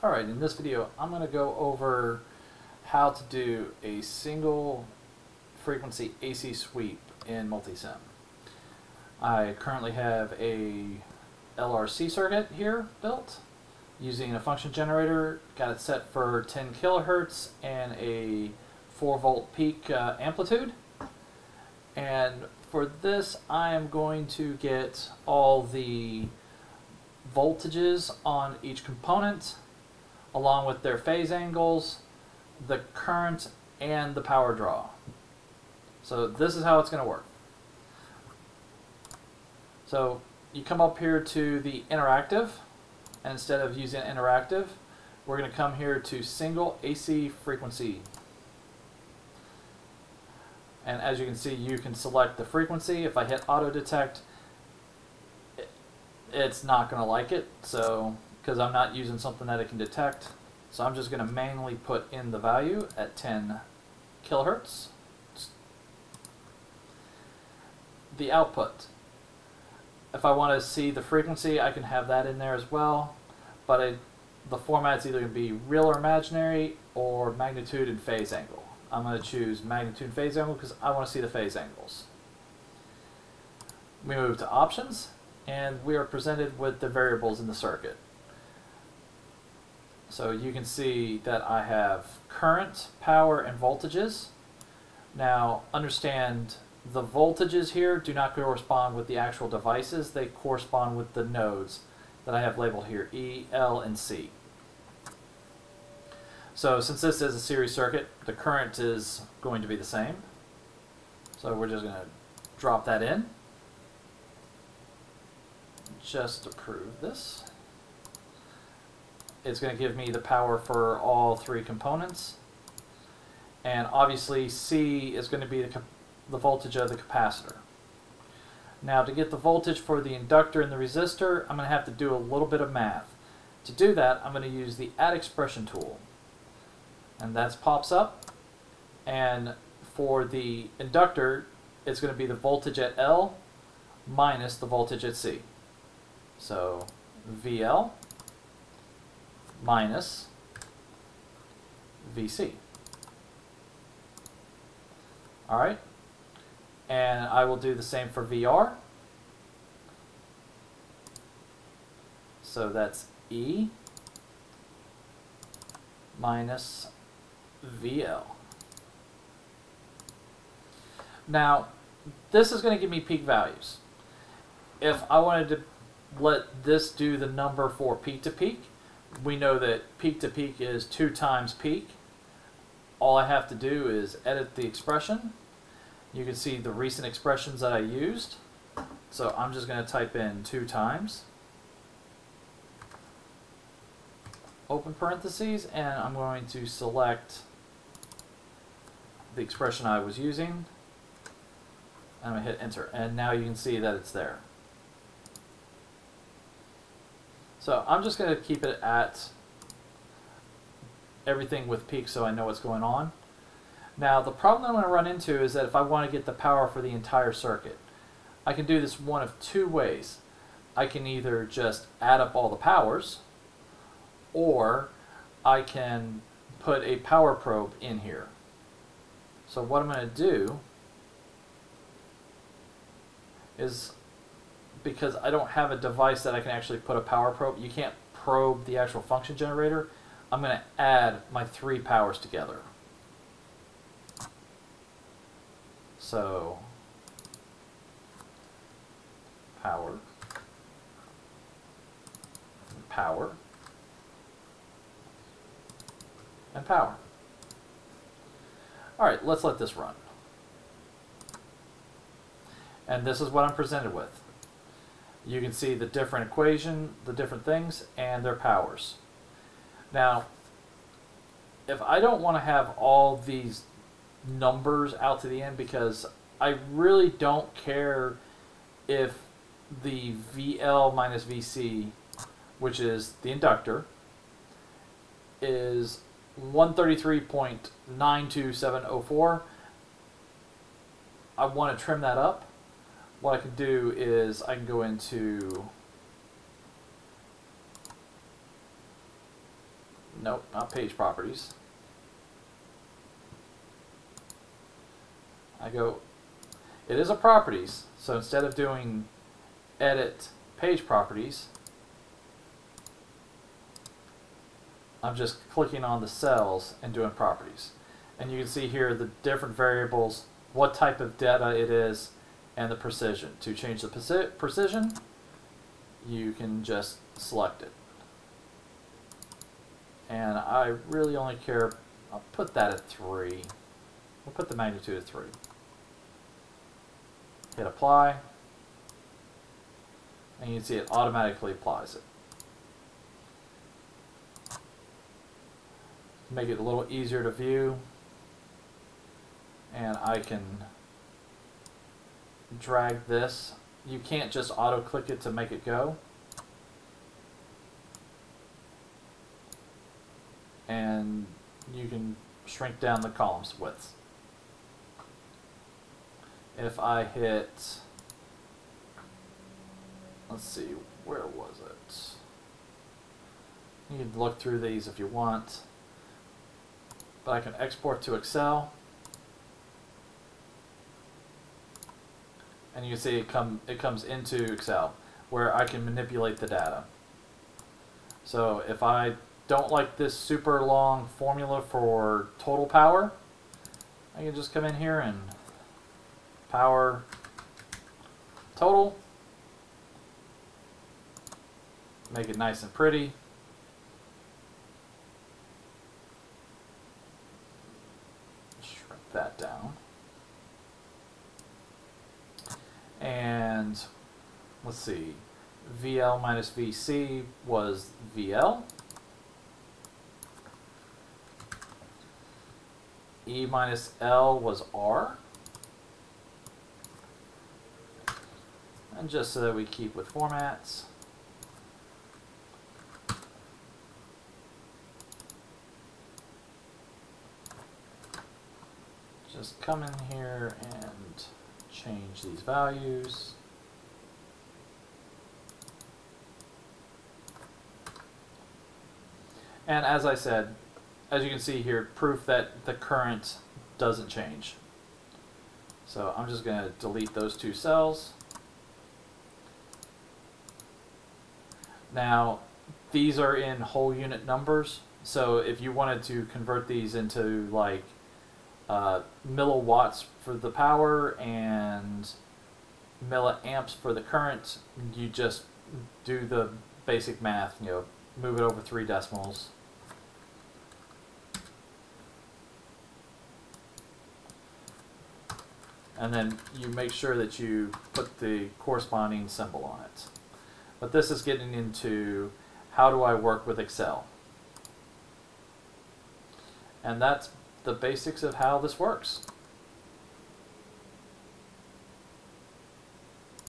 Alright, in this video I'm going to go over how to do a single frequency AC sweep in Multisim. I currently have a LRC circuit here built using a function generator, got it set for 10 kilohertz and a 4 volt peak uh, amplitude. And for this I am going to get all the voltages on each component along with their phase angles, the current, and the power draw. So this is how it's going to work. So you come up here to the interactive, and instead of using interactive, we're going to come here to single AC frequency. And as you can see, you can select the frequency. If I hit auto detect, it's not going to like it. So because I'm not using something that it can detect. So I'm just going to manually put in the value at 10 kilohertz. The output. If I want to see the frequency, I can have that in there as well. But I, the format's either going to be real or imaginary or magnitude and phase angle. I'm going to choose magnitude and phase angle because I want to see the phase angles. We move to options and we are presented with the variables in the circuit. So you can see that I have current, power, and voltages. Now understand the voltages here do not correspond with the actual devices, they correspond with the nodes that I have labeled here, E, L, and C. So since this is a series circuit, the current is going to be the same. So we're just going to drop that in. Just to prove this it's going to give me the power for all three components. And obviously C is going to be the, the voltage of the capacitor. Now to get the voltage for the inductor and the resistor, I'm going to have to do a little bit of math. To do that, I'm going to use the add expression tool. And that pops up. And for the inductor, it's going to be the voltage at L minus the voltage at C. So VL minus VC. All right, and I will do the same for VR. So that's E minus VL. Now, this is going to give me peak values. If I wanted to let this do the number for peak to peak, we know that peak to peak is 2 times peak. All I have to do is edit the expression. You can see the recent expressions that I used. So I'm just going to type in 2 times. Open parentheses, and I'm going to select the expression I was using. I'm going to hit enter, and now you can see that it's there. So I'm just going to keep it at everything with peak so I know what's going on. Now the problem I'm going to run into is that if I want to get the power for the entire circuit, I can do this one of two ways. I can either just add up all the powers, or I can put a power probe in here. So what I'm going to do is because I don't have a device that I can actually put a power probe. You can't probe the actual function generator. I'm going to add my three powers together. So, power, power, and power. All right, let's let this run. And this is what I'm presented with you can see the different equation, the different things, and their powers. Now, if I don't want to have all these numbers out to the end because I really don't care if the VL minus VC, which is the inductor, is 133.92704. I want to trim that up what I can do is I can go into nope, not page properties. I go, it is a properties, so instead of doing edit page properties, I'm just clicking on the cells and doing properties. And you can see here the different variables, what type of data it is, and the precision. To change the preci precision, you can just select it. And I really only care, I'll put that at 3. We'll put the magnitude at 3. Hit apply, and you can see it automatically applies it. Make it a little easier to view, and I can drag this. You can't just auto click it to make it go. And you can shrink down the columns width. If I hit, let's see, where was it? You can look through these if you want, but I can export to Excel. And you see it come it comes into Excel where I can manipulate the data. So if I don't like this super long formula for total power, I can just come in here and power total, make it nice and pretty. Shrink that down. And let's see, VL minus VC was VL. E minus L was R. And just so that we keep with formats, just come in here and change these values. And as I said, as you can see here, proof that the current doesn't change. So I'm just going to delete those two cells. Now, these are in whole unit numbers. So if you wanted to convert these into like uh, milliwatts for the power and milliamps for the current, you just do the basic math, you know, move it over three decimals. And then you make sure that you put the corresponding symbol on it. But this is getting into how do I work with Excel. And that's the basics of how this works.